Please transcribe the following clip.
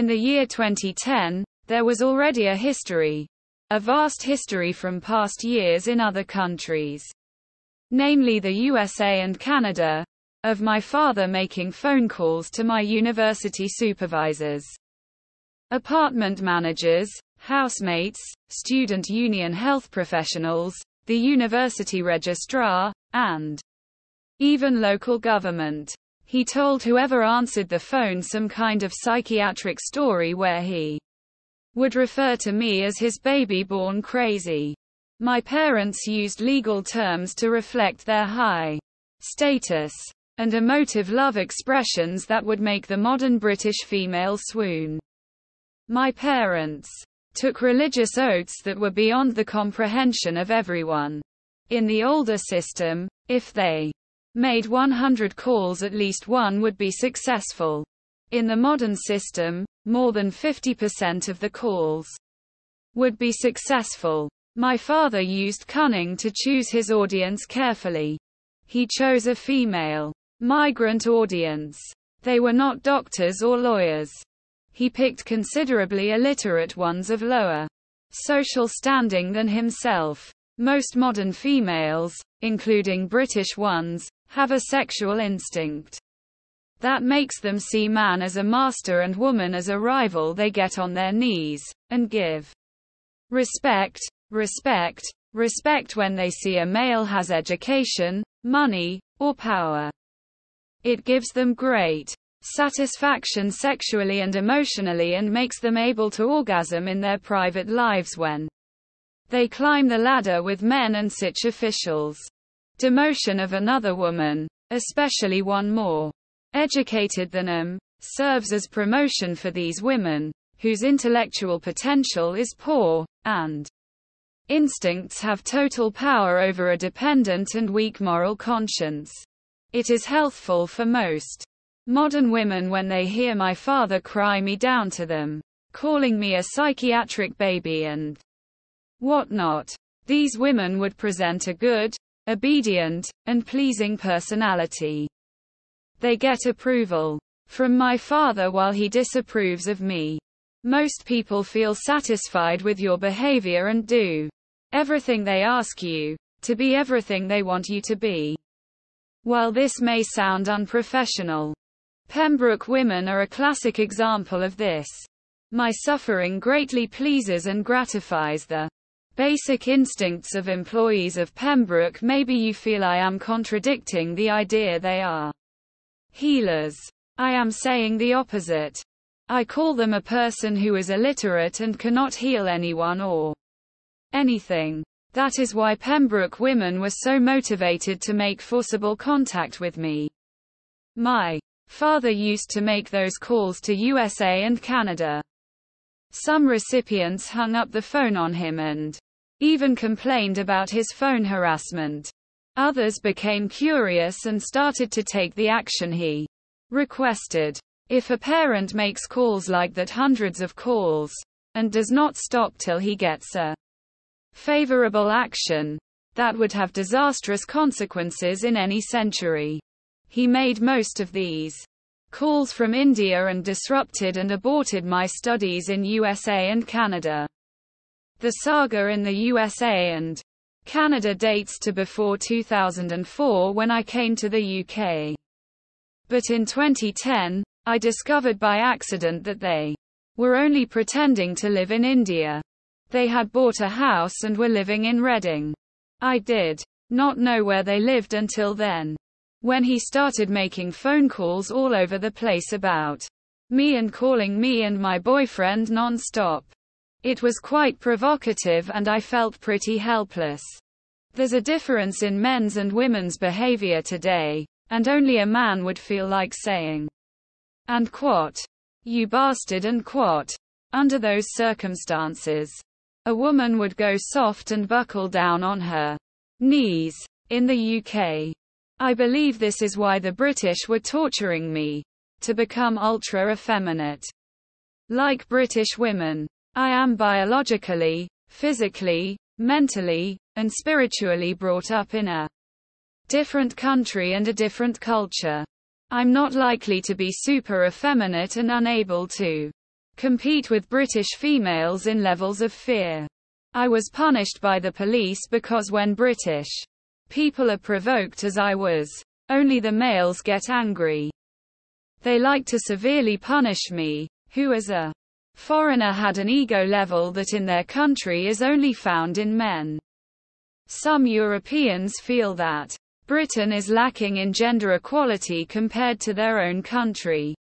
In the year 2010, there was already a history. A vast history from past years in other countries. Namely the USA and Canada, of my father making phone calls to my university supervisors, apartment managers, housemates, student union health professionals, the university registrar, and even local government. He told whoever answered the phone some kind of psychiatric story where he would refer to me as his baby born crazy. My parents used legal terms to reflect their high status and emotive love expressions that would make the modern British female swoon. My parents took religious oaths that were beyond the comprehension of everyone. In the older system, if they made 100 calls at least one would be successful. In the modern system, more than 50% of the calls would be successful. My father used cunning to choose his audience carefully. He chose a female migrant audience. They were not doctors or lawyers. He picked considerably illiterate ones of lower social standing than himself. Most modern females, including British ones, have a sexual instinct that makes them see man as a master and woman as a rival they get on their knees, and give respect, respect, respect when they see a male has education, money, or power. It gives them great satisfaction sexually and emotionally and makes them able to orgasm in their private lives when they climb the ladder with men and such officials. Demotion of another woman, especially one more educated than them, serves as promotion for these women, whose intellectual potential is poor, and instincts have total power over a dependent and weak moral conscience. It is healthful for most modern women when they hear my father cry me down to them, calling me a psychiatric baby and whatnot. These women would present a good, obedient, and pleasing personality. They get approval from my father while he disapproves of me. Most people feel satisfied with your behavior and do everything they ask you to be everything they want you to be. While this may sound unprofessional, Pembroke women are a classic example of this. My suffering greatly pleases and gratifies the basic instincts of employees of Pembroke. Maybe you feel I am contradicting the idea they are healers. I am saying the opposite. I call them a person who is illiterate and cannot heal anyone or anything. That is why Pembroke women were so motivated to make forcible contact with me. My father used to make those calls to USA and Canada. Some recipients hung up the phone on him and even complained about his phone harassment. Others became curious and started to take the action he requested. If a parent makes calls like that hundreds of calls, and does not stop till he gets a favorable action, that would have disastrous consequences in any century. He made most of these calls from India and disrupted and aborted my studies in USA and Canada. The saga in the USA and Canada dates to before 2004 when I came to the UK. But in 2010, I discovered by accident that they were only pretending to live in India. They had bought a house and were living in Reading. I did not know where they lived until then. When he started making phone calls all over the place about me and calling me and my boyfriend non-stop. It was quite provocative and I felt pretty helpless. There's a difference in men's and women's behavior today, and only a man would feel like saying, and quat, you bastard and quat. Under those circumstances, a woman would go soft and buckle down on her knees. In the UK, I believe this is why the British were torturing me to become ultra effeminate. Like British women, I am biologically, physically, mentally, and spiritually brought up in a different country and a different culture. I'm not likely to be super effeminate and unable to compete with British females in levels of fear. I was punished by the police because when British people are provoked as I was, only the males get angry. They like to severely punish me, who as a foreigner had an ego level that in their country is only found in men. Some Europeans feel that Britain is lacking in gender equality compared to their own country.